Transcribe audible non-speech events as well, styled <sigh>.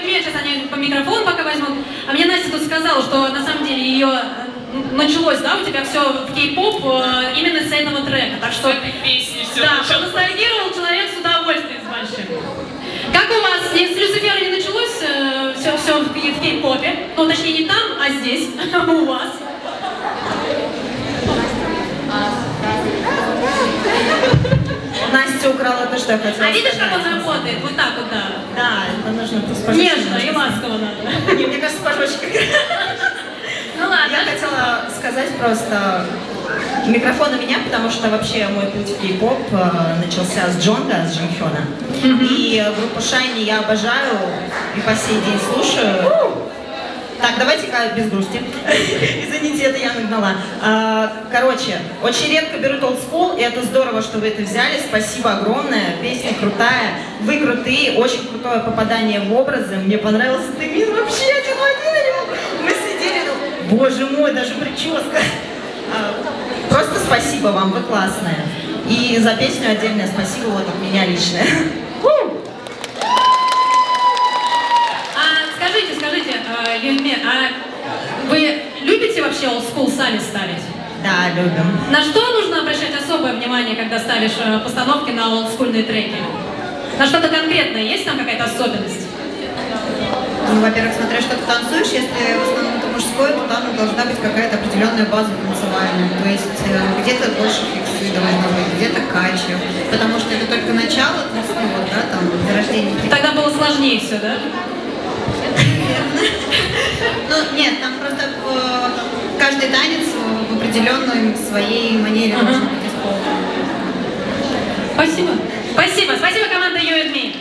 время сейчас они по микрофону пока возьмут. А мне Настя тут сказала, что на самом деле ее э, началось, да, у тебя все в кей-поп э, именно с этого трека. Так что, песни, все да, что ностальгировал человек с удовольствием с большим. Как у вас, с Люцифера не началось э, все, все в кей-попе? Ну, точнее, не там, а здесь, <laughs> у вас. Что я хотела А видишь, как он работает? Вот так вот, да. Да, это нужно пожёчкой Нежно и ласково надо. <laughs> Не, мне кажется, пожёчкой. <laughs> Ну ладно. Я хотела сказать просто микрофон на меня, потому что вообще мой путь в кей-поп э, начался с Джонга, с Джангхёна. И группу Шайни я обожаю и по сей день слушаю. Так, давайте-ка без грусти. <laughs> Извините, это я нагнала. А, Короче, очень редко берут old school, и это здорово, что вы это взяли. Спасибо огромное. Песня крутая. Вы крутые, очень крутое попадание в образы. Мне понравился Демин вообще один в один. Мы сидели, ну, боже мой, даже прическа. А, Просто спасибо вам, вы классная. И за песню отдельное спасибо вот от меня личное. <laughs> А скажите, Юльме, а вы любите вообще old school сами ставить? Да, любим. На что нужно обращать особое внимание, когда ставишь э, постановки на олдскульные треки? На что-то конкретное? Есть там какая-то особенность? Ну, во-первых, смотря что ты танцуешь, если в основном это мужское, то там должна быть какая-то определенная база танцевальная. То есть э, где-то больше фиксы должно быть, где-то качи. Потому что это только начало танцевого, да, там, зарождение. Тогда было сложнее все, да? Ну, нет, там просто э, каждый танец в определенной своей манере Ага. должен быть исполнен. Спасибо. Спасибо. Спасибо, команда You and Me.